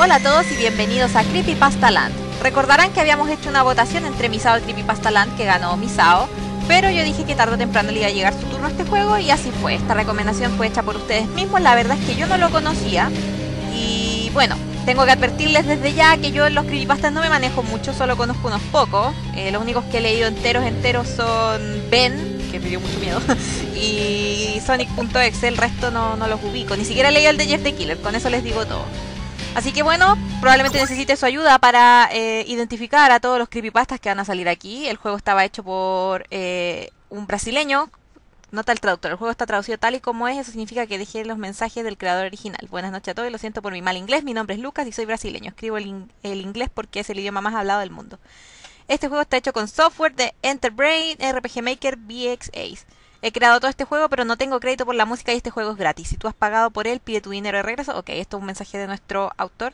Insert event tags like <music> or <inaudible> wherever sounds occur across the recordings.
Hola a todos y bienvenidos a Creepypasta Land. Recordarán que habíamos hecho una votación entre Misao y Creepypasta Land que ganó Misao, pero yo dije que tarde o temprano le iba a llegar su turno a este juego y así fue. Esta recomendación fue hecha por ustedes mismos, la verdad es que yo no lo conocía y bueno, tengo que advertirles desde ya que yo en los creepypastas no me manejo mucho, solo conozco unos pocos. Eh, los únicos que he leído enteros enteros son Ben, que me dio mucho miedo, <laughs> y Sonic.exe, el resto no, no los ubico. Ni siquiera he leído el de Jeff the Killer, con eso les digo todo. Así que bueno, probablemente necesite su ayuda para eh, identificar a todos los creepypastas que van a salir aquí. El juego estaba hecho por eh, un brasileño. Nota el traductor, el juego está traducido tal y como es, eso significa que dejé los mensajes del creador original. Buenas noches a todos lo siento por mi mal inglés, mi nombre es Lucas y soy brasileño. Escribo el inglés porque es el idioma más hablado del mundo. Este juego está hecho con software de Enterbrain, RPG Maker, VX Ace. He creado todo este juego, pero no tengo crédito por la música y este juego es gratis. Si tú has pagado por él, pide tu dinero de regreso. Ok, esto es un mensaje de nuestro autor,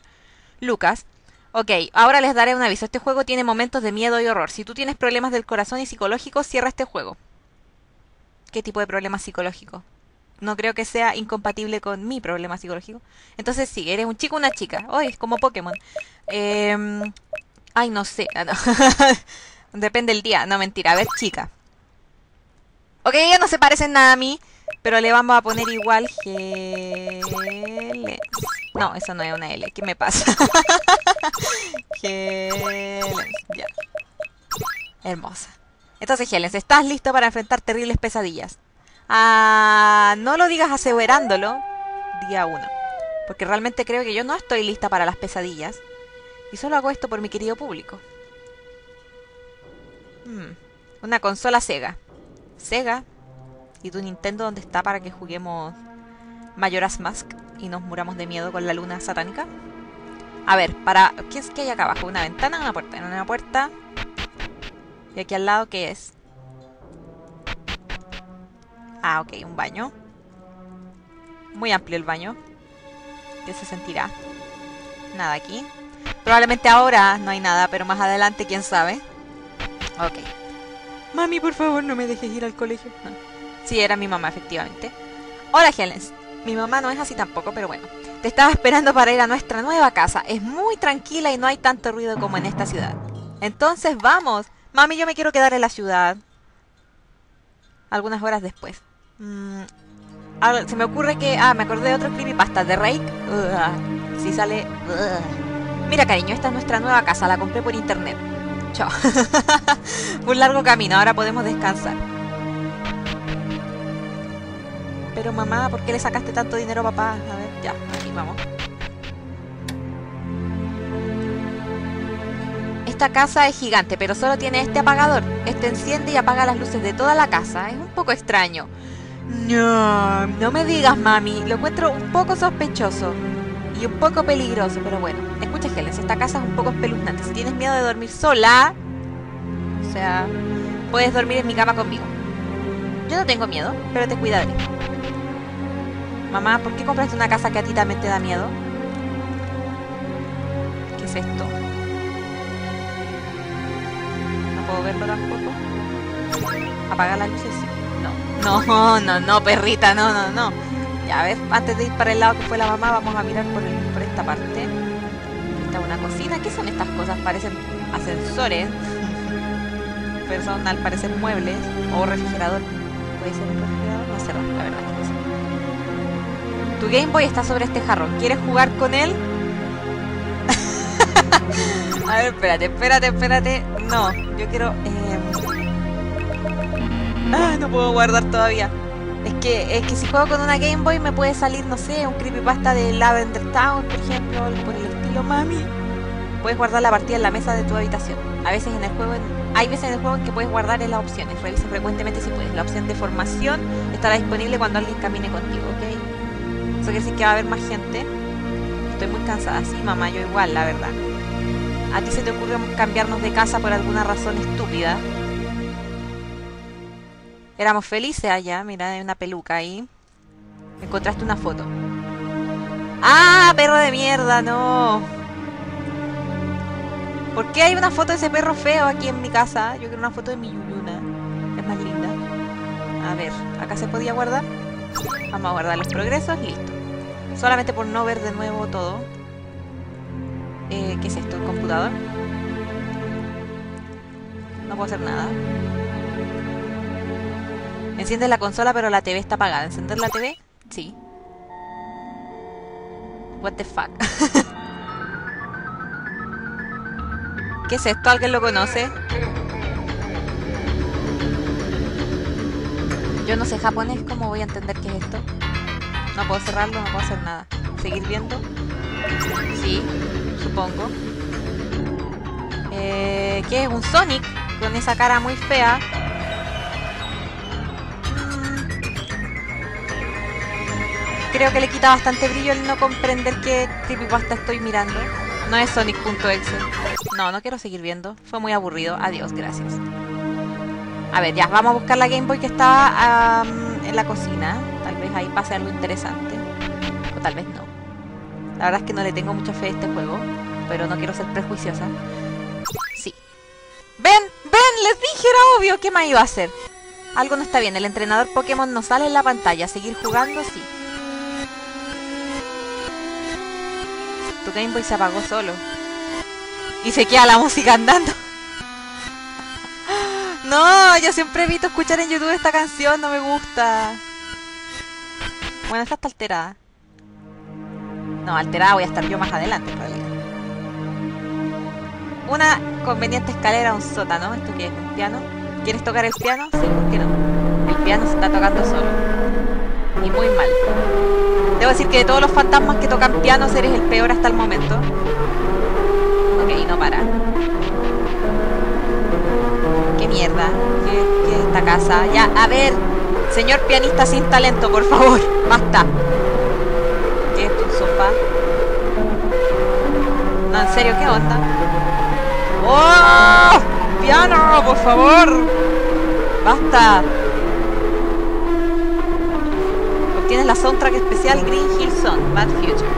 Lucas. Ok, ahora les daré un aviso. Este juego tiene momentos de miedo y horror. Si tú tienes problemas del corazón y psicológicos, cierra este juego. ¿Qué tipo de problema psicológico? No creo que sea incompatible con mi problema psicológico. Entonces sí, eres un chico o una chica. Hoy es como Pokémon. Eh, ay, no sé. Ah. <laughs> Depende del día. No, mentira. A ver, chica. Ok, ella no se parecen nada a mí, pero le vamos a poner igual Helen. No, eso no es una L. ¿Qué me pasa? <laughs> Ya. Hermosa. Entonces, Helen, ¿estás listo para enfrentar terribles pesadillas? Ah, no lo digas aseverándolo. Día 1. Porque realmente creo que yo no estoy lista para las pesadillas. Y solo hago esto por mi querido público. Hmm, una consola Sega. Sega y tu Nintendo dónde está para que juguemos Majora's Mask y nos muramos de miedo con la luna satánica. A ver, para ¿qué es que hay acá abajo? ¿Una ventana una puerta? Una puerta. ¿Y aquí al lado qué es? Ah, ok, un baño. Muy amplio el baño. ¿Qué se sentirá? Nada aquí. Probablemente ahora no hay nada, pero más adelante quién sabe. Ok. Mami, por favor, no me dejes ir al colegio. No. Sí, era mi mamá, efectivamente. Hola, Helen. Mi mamá no es así tampoco, pero bueno. Te estaba esperando para ir a nuestra nueva casa. Es muy tranquila y no hay tanto ruido como en esta ciudad. Entonces, vamos. Mami, yo me quiero quedar en la ciudad. Algunas horas después. Mm, se me ocurre que... Ah, me acordé de otro creepypasta. De Rake. Uh, si sale... Mira, cariño, esta es nuestra nueva casa. La compré por internet. Chao. <laughs> Un largo camino, ahora podemos descansar. Pero mamá, ¿por qué le sacaste tanto dinero a papá? A ver, ya, aquí vamos. Esta casa es gigante, pero solo tiene este apagador. Este enciende y apaga las luces de toda la casa. Es un poco extraño. No, no me digas, mami. Lo encuentro un poco sospechoso. Un poco peligroso, pero bueno. Escucha, Helen, esta casa es un poco espeluznante. Si tienes miedo de dormir sola... O sea, puedes dormir en mi cama conmigo. Yo no tengo miedo, pero te cuidaré. Mamá, ¿por qué compraste una casa que a ti también te da miedo? ¿Qué es esto? No puedo verlo tampoco. ¿Apagar las luces? No. No, <laughs> no, no, perrita, no, no, no. Ya, a ver, antes de ir para el lado que fue la mamá, vamos a mirar por, esta parte. Está una cocina. ¿Qué son estas cosas? Parecen ascensores. Pero son al parecer muebles. O refrigerador. ¿Puede ser un refrigerador? No sé, la verdad. Tu Game Boy está sobre este jarrón. ¿Quieres jugar con él? <laughs> a ver, espérate, espérate, espérate. No, yo quiero... Eh... Ah, no puedo guardar todavía. Es que, es que si juego con una Game Boy me puede salir, no sé, un creepypasta de Lavender Town, por ejemplo, por el estilo mami. Puedes guardar la partida en la mesa de tu habitación. A veces en el juego, hay veces en el juego en que puedes guardar en las opciones. Revisa frecuentemente si puedes. La opción de formación estará disponible cuando alguien camine contigo, ¿ok? Eso quiere decir que va a haber más gente. Estoy muy cansada, sí, mamá, yo igual, la verdad. ¿A ti se te ocurre cambiarnos de casa por alguna razón estúpida? Éramos felices allá, mira, hay una peluca ahí. Encontraste una foto. ¡Ah, perro de mierda! ¡No! ¿Por qué hay una foto de ese perro feo aquí en mi casa? Yo quiero una foto de mi Yuyuna. Es más linda. A ver, ¿acá se podía guardar? Vamos a guardar los progresos, listo. Solamente por no ver de nuevo todo. ¿Qué es esto? ¿Un computador? No puedo hacer nada. Enciende la consola, pero la TV está apagada. ¿Encender la TV? Sí. What the fuck. <laughs> ¿Qué es esto? ¿Alguien lo conoce? Yo no sé japonés, ¿cómo voy a entender qué es esto? No puedo cerrarlo, no puedo hacer nada. ¿Seguir viendo? Sí, supongo. Eh, ¿Qué es? ¿Un Sonic? Con esa cara muy fea. Creo que le quita bastante brillo el no comprender qué creepypasta estoy mirando. No es Sonic.exe. No, no quiero seguir viendo. Fue muy aburrido. Adiós, gracias. A ver, ya, vamos a buscar la Game Boy que está en la cocina. Tal vez ahí pase algo interesante. O tal vez no. La verdad es que no le tengo mucha fe a este juego. Pero no quiero ser prejuiciosa. Sí. ¡Ven! ¡Ven! Les dije, era obvio. ¿Qué más iba a hacer? Algo no está bien. El entrenador Pokémon no sale en la pantalla. ¿Seguir jugando? Sí. Tu Game Boy se apagó solo. Y se queda la música andando. <laughs> No, yo siempre he visto escuchar en YouTube esta canción, no me gusta. Bueno, esta está alterada. No, alterada voy a estar yo más adelante en realidad. Una conveniente escalera a un sótano. ¿Esto qué es? ¿Un piano? ¿Quieres tocar el piano? Sí, ¿por qué no? El piano se está tocando solo. Y muy mal. Debo decir que de todos los fantasmas que tocan pianos eres el peor hasta el momento. Ok, no para. ¿Qué mierda? ¿Qué, es esta casa? Ya, a ver. Señor pianista sin talento, por favor. <laughs> Basta. ¿Qué es tu sofá? No, en serio, ¿qué onda? ¡Oh! ¡Piano, por favor! ¡Basta! Obtienes la soundtrack especial Green Hill Zone, Bad Future.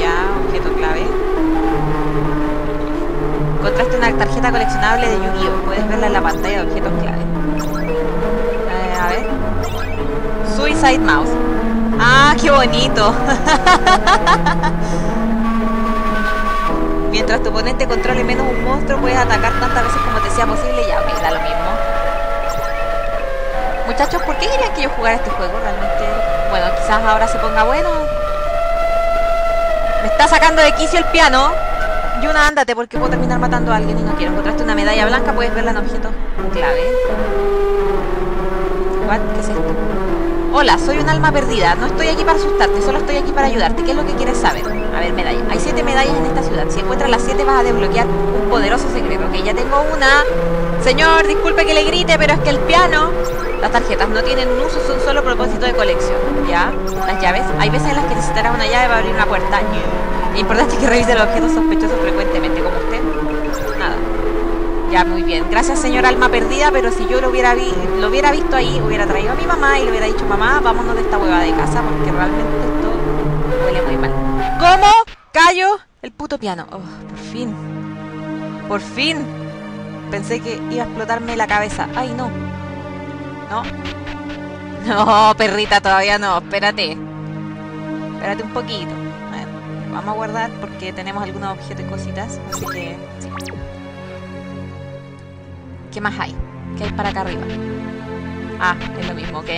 Ya, objeto clave. Encontraste una tarjeta coleccionable de Yu-Gi-Oh! Puedes verla en la pantalla de objetos clave. Eh, a ver. Suicide Mouse. ¡Ah, qué bonito! <laughs> Mientras tu oponente controle menos un monstruo, puedes atacar tantas veces como te sea posible. Ya, ok, da lo mismo. Muchachos, ¿por qué querían que yo jugara este juego? Realmente, bueno, quizás ahora se ponga bueno. Me está sacando de quicio el piano. Yuna, ándate porque puedo terminar matando a alguien y no quiero. Encontraste una medalla blanca, puedes verla en objetos clave. What? ¿Qué es esto? Hola, soy un alma perdida. No estoy aquí para asustarte, solo estoy aquí para ayudarte. ¿Qué es lo que quieres saber? A ver, medalla. Hay siete medallas en esta ciudad. Si encuentras las siete vas a desbloquear un poderoso secreto. Ok, ya tengo una. Señor, disculpe que le grite, pero es que el piano... Las tarjetas no tienen un uso, son solo propósito de colección. ¿Ya? Las llaves. Hay veces en las que necesitarás una llave para abrir una puerta. Es importante que revise los objetos sospechosos frecuentemente, como usted. Nada. Ya, muy bien. Gracias, señor alma perdida, pero si yo lo lo hubiera visto ahí, hubiera traído a mi mamá y le hubiera dicho, mamá, vámonos de esta hueva de casa, porque realmente esto huele muy mal. ¿Cómo? Callo el puto piano. Oh, por fin. Por fin. Pensé que iba a explotarme la cabeza. Ay, no. No. <laughs> No, perrita, todavía no. Espérate. Espérate un poquito. A vamos a guardar porque tenemos algunos objetos y cositas. Así que... Sí. ¿Qué más hay? ¿Qué hay para acá arriba? Ah, es lo mismo, ok.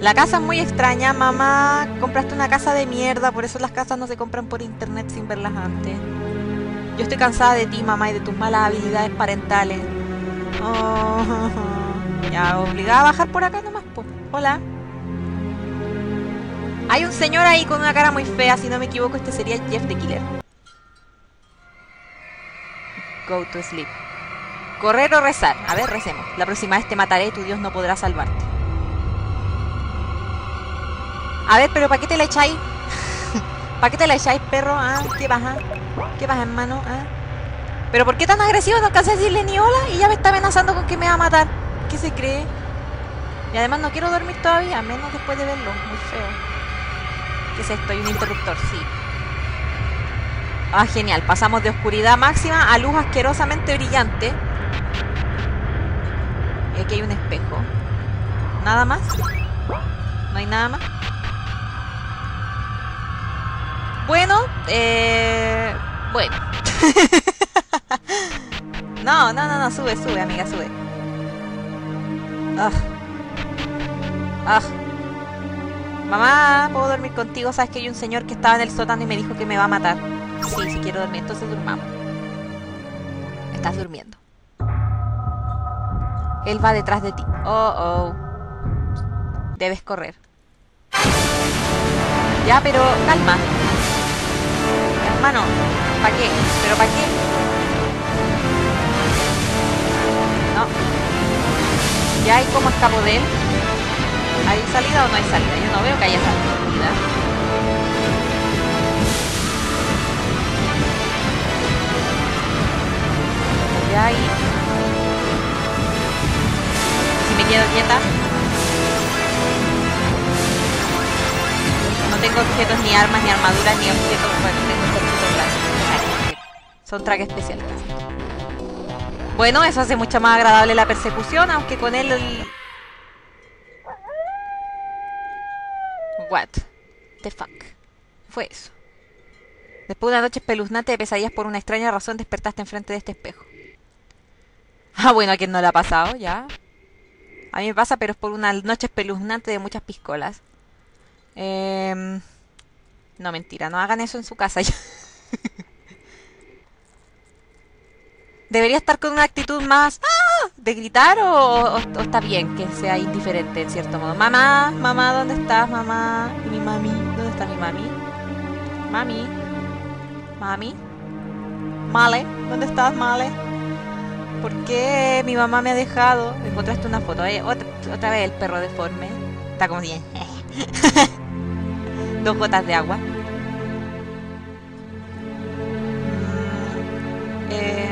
La casa es muy extraña, mamá. Compraste una casa de mierda, por eso las casas no se compran por internet sin verlas antes. Yo estoy cansada de ti, mamá, y de tus malas habilidades parentales. Oh, <laughs> ya, obligada a bajar por acá nomás, po. Hola. Hay un señor ahí con una cara muy fea, si no me equivoco, este sería Jeff the Killer. Go to sleep. Correr o rezar. A ver, recemos. La próxima vez te mataré y tu Dios no podrá salvarte. A ver, pero ¿para qué te la echáis? ¿Para qué te la echáis, perro? ¿Ah? ¿Qué baja? ¿Qué baja, hermano? ¿Ah? ¿Pero por qué tan agresivo? No alcancé a decirle ni hola y ya me está amenazando con que me va a matar. ¿Qué se cree? Y además no quiero dormir todavía, menos después de verlo. Muy feo. ¿Qué es esto? Hay un interruptor, sí. Ah, genial. Pasamos de oscuridad máxima a luz asquerosamente brillante. Y aquí hay un espejo. ¿Nada más? ¿No hay nada más? Bueno, eh... Bueno. <laughs> no, no, no, no, sube, sube, amiga, sube. Ah. Ah. Mamá, ¿puedo dormir contigo? Sabes que hay un señor que estaba en el sótano y me dijo que me va a matar. Sí, si quiero dormir, entonces durmamos. Estás durmiendo. Él va detrás de ti. Oh, oh. Debes correr. Ya, pero calma. Hermano, ¿para qué? ¿Pero para qué? No. ¿Ya hay cómo escapo de él? ¿Hay salida o no hay salida? Yo no veo que haya salida. Ya ahí. Si me quedo quieta. No tengo objetos ni armas, ni armaduras, ni objetos. Bueno, tengo. Son trajes especiales. Bueno, eso hace mucho más agradable la persecución, aunque con él. What the fuck? Fue eso. Después de una noche espeluznante de pesadillas por una extraña razón despertaste enfrente de este espejo. Ah, bueno, a quien no le ha pasado, ya. A mí me pasa, pero es por una noche espeluznante de muchas piscolas. Eh... No, mentira, no hagan eso en su casa. <laughs> ya. ¿Debería estar con una actitud más ¡ah! de gritar o, está bien que sea indiferente en cierto modo? Mamá, mamá, ¿dónde estás, mamá? ¿Y mi mami? ¿Dónde está mi mami? Mami, mami, Male, ¿dónde estás, Male? ¿Por qué mi mamá me ha dejado? Encontraste una foto, ¿eh? otra, vez el perro deforme. Está como bien. <laughs> Dos gotas de agua. Mm, eh,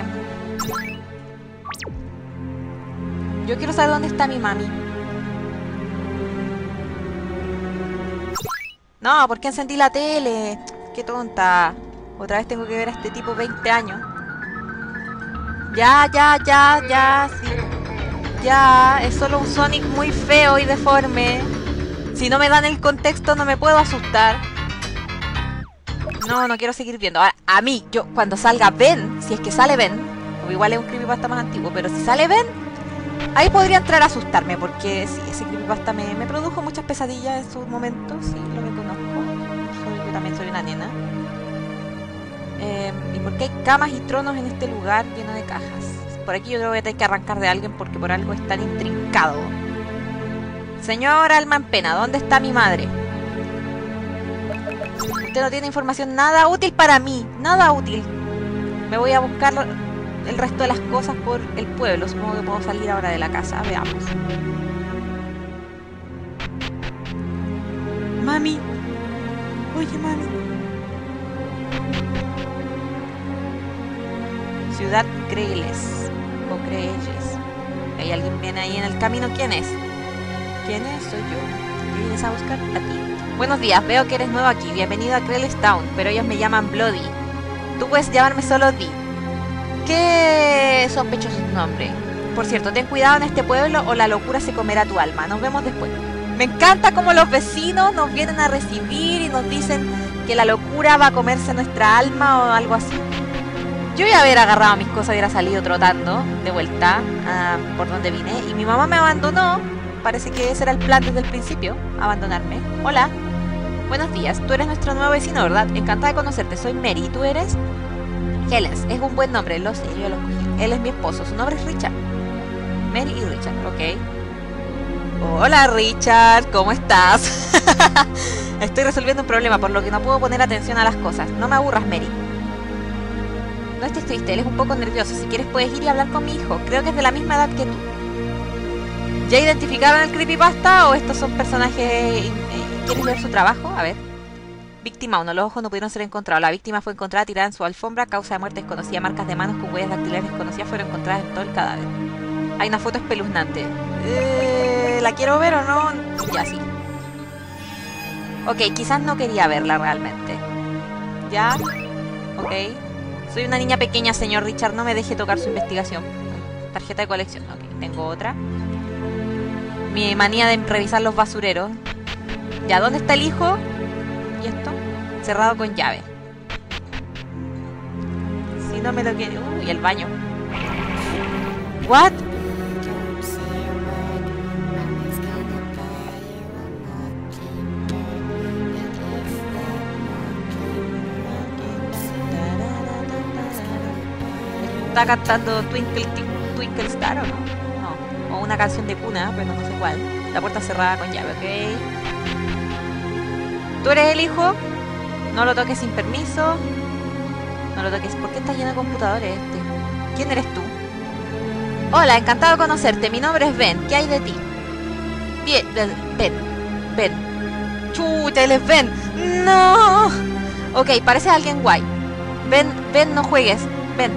Yo quiero saber dónde está mi mami. No, ¿por qué encendí la tele? Qué tonta. Otra vez tengo que ver a este tipo 20 años. Ya, ya, ya, ya, sí. Ya, es solo un Sonic muy feo y deforme. Si no me dan el contexto no me puedo asustar. No, no quiero seguir viendo. A mí, yo, cuando salga Ben, si es que sale Ben, igual es un creepypasta más antiguo, pero si sale Ben, ahí podría entrar a asustarme, porque sí, ese creepypasta me, me produjo muchas pesadillas en sus momentos, sí, lo reconozco. Yo también soy una nena. Eh, ¿Y por qué hay camas y tronos en este lugar lleno de cajas? Por aquí yo creo que voy a que arrancar de alguien porque por algo es tan intrincado. Señor alma en pena, ¿dónde está mi madre? Usted no tiene información nada útil para mí, nada útil. Me voy a buscar el resto de las cosas por el pueblo. Supongo que puedo salir ahora de la casa. Veamos. Mami. Oye, mami. Ciudad Creles. O Creelles. ¿Hay alguien viene ahí en el camino? ¿Quién es? ¿Quién es? Soy yo. ¿Qué vienes a buscar? A ti. Buenos días, veo que eres nuevo aquí. Bienvenido a Creles Town, pero ellos me llaman Bloody. Tú puedes llamarme solo Dee. Qué sospechoso nombre. Por cierto, ten cuidado en este pueblo o la locura se comerá tu alma. Nos vemos después. Me encanta como los vecinos nos vienen a recibir y nos dicen que la locura va a comerse nuestra alma o algo así. Yo iba a haber agarrado mis cosas y hubiera salido trotando de vuelta ah, por donde vine y mi mamá me abandonó. Parece que ese era el plan desde el principio, abandonarme. Hola. Buenos días, tú eres nuestro nuevo vecino, ¿verdad? Encantada de conocerte, soy Mary. ¿Y tú eres? Helens, es un buen nombre, lo sé, yo lo. Él es mi esposo, su nombre es Richard. Mary y Richard, ok. Hola Richard, ¿cómo estás? <laughs> Estoy resolviendo un problema por lo que no puedo poner atención a las cosas. No me aburras, Mary. No estés triste, él es un poco nervioso. Si quieres puedes ir y hablar con mi hijo. Creo que es de la misma edad que tú. ¿Ya identificaron el creepypasta o estos son personajes... eh, ¿Quieres ver su trabajo? A ver. Víctima 1. Los ojos no pudieron ser encontrados. La víctima fue encontrada tirada en su alfombra. Causa de muerte desconocida. Marcas de manos con huellas dactilares desconocidas fueron encontradas en todo el cadáver. Hay una foto espeluznante. Eh, ¿La quiero ver o no? Ya sí. Ok, quizás no quería verla realmente. ¿Ya? Ok. Soy una niña pequeña, señor Richard. No me deje tocar su investigación. Tarjeta de colección. Ok, tengo otra. Mi manía de revisar los basureros. ¿Ya dónde está el hijo? ¿Y esto? Cerrado con llave. Si no me lo quiere. Uy, el baño. What? Está cantando Twinkle, Twinkle Star o no? No. O una canción de cuna, pero no sé cuál. La puerta cerrada con llave, ¿ok? ¿Tú eres el hijo? No lo toques sin permiso. No lo toques. ¿Por qué está lleno de computadores este? ¿Quién eres tú? Hola, encantado de conocerte. Mi nombre es Ben. ¿Qué hay de ti? Bien, Ben. Ben. Chuta, él es Ben. No. Ok, parece alguien guay. Ben, Ben, no juegues. Ben.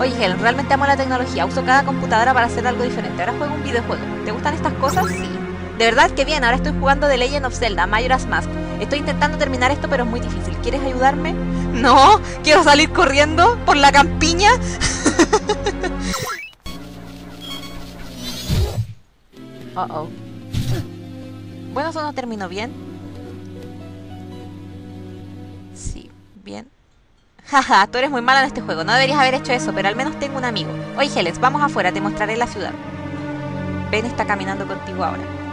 Oye, Helen, realmente amo la tecnología. Uso cada computadora para hacer algo diferente. Ahora juego un videojuego. ¿Te gustan estas cosas? Sí. De verdad que bien, ahora estoy jugando The Legend of Zelda, Majora's Mask. Estoy intentando terminar esto, pero es muy difícil. ¿Quieres ayudarme? No, quiero salir corriendo por la campiña. <laughs> oh oh. Bueno, eso no terminó bien. Sí, bien. Jaja, tú eres muy mala en este juego. No deberías haber hecho eso, pero al menos tengo un amigo. Oye, Heles, vamos afuera, te mostraré la ciudad. Ben está caminando contigo ahora.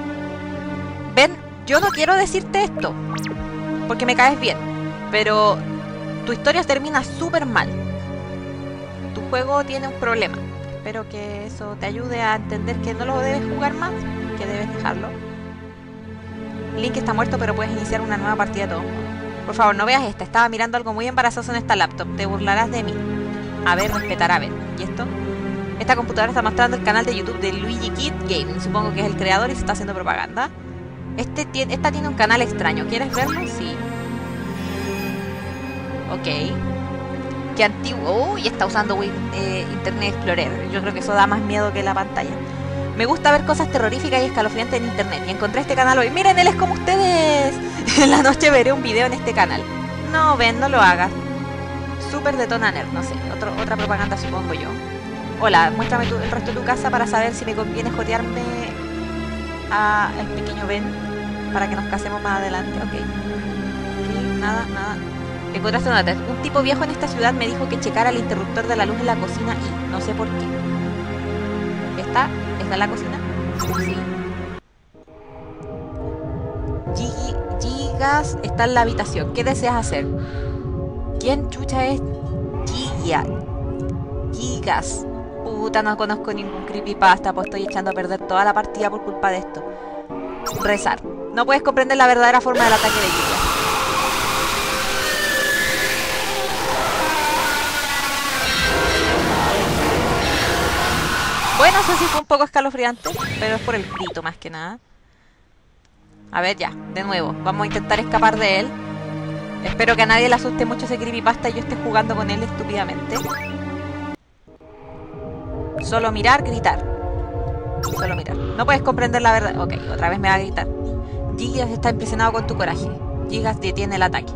Yo no quiero decirte esto, porque me caes bien, pero tu historia termina súper mal. Tu juego tiene un problema. Espero que eso te ayude a entender que no lo debes jugar más, que debes dejarlo. Link está muerto, pero puedes iniciar una nueva partida de todo Por favor, no veas esta. Estaba mirando algo muy embarazoso en esta laptop. Te burlarás de mí. A ver, respetar a ver. ¿Y esto? Esta computadora está mostrando el canal de YouTube de Luigi Kid Gaming. Supongo que es el creador y se está haciendo propaganda. Este esta tiene un canal extraño. ¿Quieres verlo? Sí. Ok. Qué antiguo. Uy, está usando eh, Internet Explorer. Yo creo que eso da más miedo que la pantalla. Me gusta ver cosas terroríficas y escalofriantes en internet. Y encontré este canal hoy. Miren, él es como ustedes. <laughs> en la noche veré un video en este canal. No, ven, no lo hagas. Super detonaner, no sé. otra propaganda supongo yo. Hola, muéstrame el resto de tu casa para saber si me conviene jotearme a el pequeño Ben para que nos casemos más adelante. Ok. Nada, nada. Encontraste una nota. Un tipo viejo en esta ciudad me dijo que checara el interruptor de la luz en la cocina y no sé por qué. ¿Está? ¿Está en la cocina? Sí. Gigas está en la habitación. ¿Qué deseas hacer? ¿Quién chucha es Giga? Gigas. Puta, no conozco ningún creepypasta, pues estoy echando a perder toda la partida por culpa de esto. Rezar. No puedes comprender la verdadera forma del ataque de Giga. Bueno, eso sí fue un poco escalofriante, pero es por el grito más que nada. A ver, ya, de nuevo. Vamos a intentar escapar de él. Espero que a nadie le asuste mucho ese creepypasta y yo esté jugando con él estúpidamente. Solo mirar, gritar. Solo mirar. No puedes comprender la verdad. Ok, otra vez me va a gritar. Gigas está impresionado con tu coraje. Gigas detiene el ataque.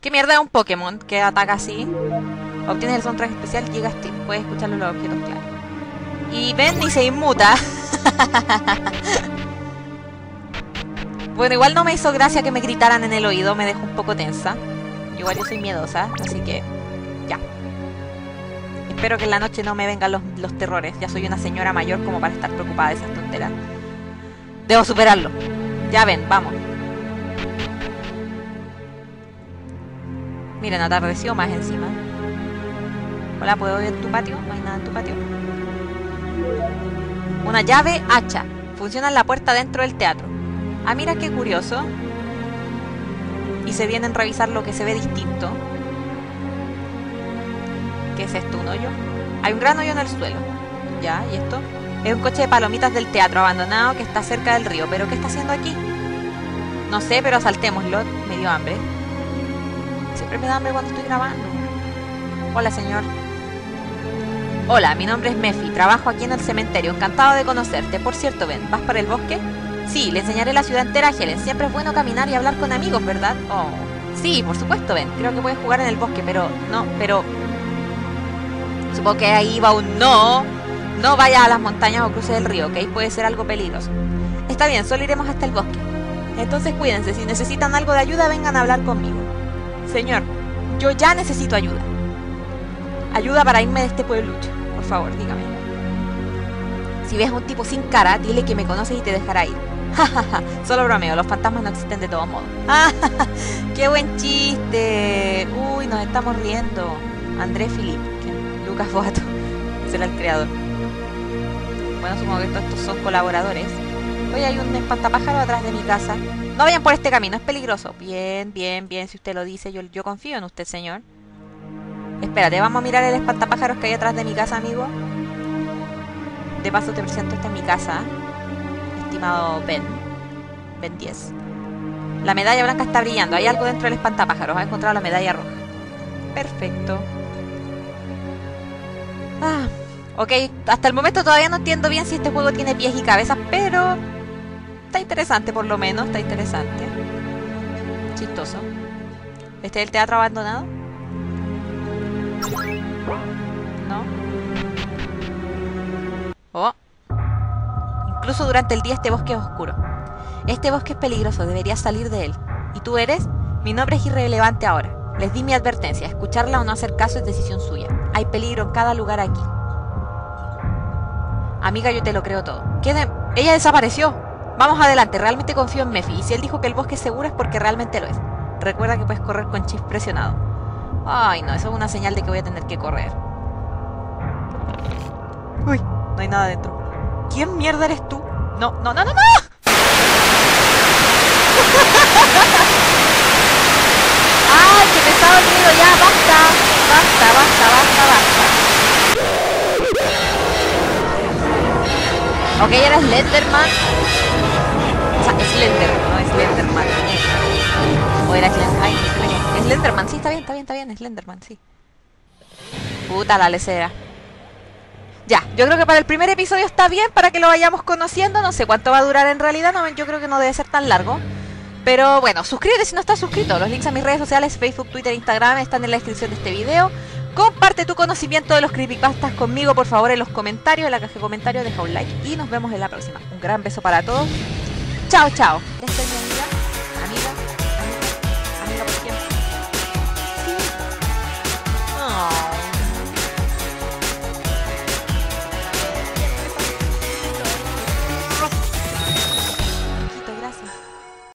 ¿Qué mierda es un Pokémon que ataca así? Obtienes el soundtrack especial Gigas Team. Puedes escucharlo en los objetos claros. Y ven y se inmuta. <laughs> bueno, igual no me hizo gracia que me gritaran en el oído. Me dejó un poco tensa. Igual yo soy miedosa, así que ya. Espero que en la noche no me vengan los, terrores. Ya soy una señora mayor como para estar preocupada de esas tonteras. Debo superarlo. Ya ven, vamos. Miren, atardeció más encima. Hola, ¿puedo ver tu patio? ¿No hay nada en tu patio? Una llave hacha. Funciona en la puerta dentro del teatro. Ah, mira qué curioso. Y se vienen a revisar lo que se ve distinto. ¿Qué es esto? ¿Un hoyo? Hay un gran hoyo en el suelo. ¿Ya? ¿Y esto? Es un coche de palomitas del teatro abandonado que está cerca del río. ¿Pero qué está haciendo aquí? No sé, pero saltémoslo. Me dio hambre. Siempre me da hambre cuando estoy grabando. Hola, señor. Hola, mi nombre es Mefi. Trabajo aquí en el cementerio. Encantado de conocerte. Por cierto, Ben, ¿vas para el bosque? Sí, le enseñaré la ciudad entera a Helen. Siempre es bueno caminar y hablar con amigos, ¿verdad? Oh. Sí, por supuesto, Ben. Creo que puedes jugar en el bosque, pero no, pero Supongo que ahí va un no. No vaya a las montañas o cruce el río, ¿ok? Puede ser algo peligroso. Está bien, solo iremos hasta el bosque. Entonces cuídense, si necesitan algo de ayuda, vengan a hablar conmigo. Señor, yo ya necesito ayuda. Ayuda para irme de este pueblucho. Por favor, dígame. Si ves a un tipo sin cara, dile que me conoces y te dejará ir. <laughs> Solo bromeo, los fantasmas no existen de todos modos. <laughs> ¡Qué buen chiste! Uy, nos estamos riendo. Andrés Filip, Lucas Boato, <laughs> será el creador. Bueno, supongo que todos estos son colaboradores. Hoy hay un espantapájaro atrás de mi casa. No vayan por este camino, es peligroso. Bien, bien, bien, si usted lo dice, yo, yo confío en usted, señor. Espérate, vamos a mirar el espantapájaros que hay atrás de mi casa, amigo. De paso te presento, esta en mi casa. Estimado Ben. Ben 10. La medalla blanca está brillando. Hay algo dentro del espantapájaros. Ha encontrado la medalla roja. Perfecto. Ok. Hasta el momento todavía no entiendo bien si este juego tiene pies y cabezas, pero... Está interesante por lo menos. Está interesante. Chistoso. ¿Este es el teatro abandonado? ¿No? Oh. Incluso durante el día este bosque es oscuro. Este bosque es peligroso, deberías salir de él. ¿Y tú eres? Mi nombre es irrelevante ahora. Les di mi advertencia, escucharla o no hacer caso es decisión suya. Hay peligro en cada lugar aquí. Amiga, yo te lo creo todo. ¿Qué Ella desapareció. Vamos adelante, realmente confío en Mefi. Y si él dijo que el bosque es seguro es porque realmente lo es. Recuerda que puedes correr con chip presionado. Ay, no, eso es una señal de que voy a tener que correr. Uy, no hay nada dentro. ¿Quién mierda eres tú? No, no, no, no, no. <laughs> ¡Ay, que me estaba olvidando! Ya, basta. Basta, basta, basta, basta. Ok, era Slenderman. O sea, Slender, no Slenderman. O era Slenderman. Ay, Slenderman, sí, está bien, está bien, está bien, Slenderman, sí. Puta la lecera. Ya, yo creo que para el primer episodio está bien para que lo vayamos conociendo. No sé cuánto va a durar en realidad, no, yo creo que no debe ser tan largo. Pero bueno, suscríbete si no estás suscrito. Los links a mis redes sociales, Facebook, Twitter, Instagram, están en la descripción de este video. Comparte tu conocimiento de los creepypastas conmigo, por favor, en los comentarios, en la caja de comentarios, deja un like y nos vemos en la próxima. Un gran beso para todos. Chao, chao.